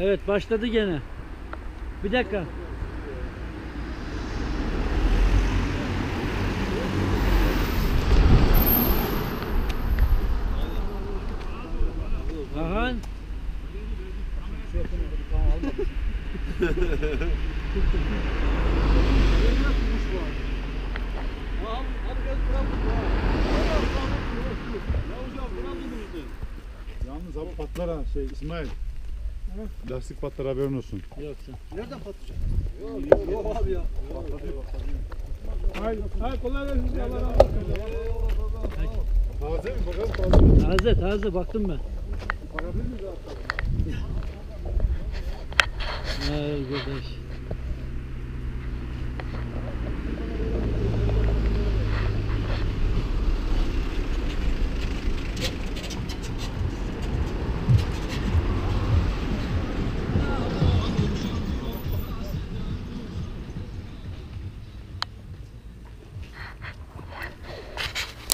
Evet başladı gene. Bir dakika. Aha. Yalnız abi patlar ha şey İsmail. Lastik patlar haberin olsun. Yoksa. Nereden patlayacak? Yok yok abi ya. Hayır, hayır kolay gelsin. Allah razı olsun. Taze mi bakalım taze mi? Taze taze baktım ben. Bakabilir miyiz abi? Ay arkadaş.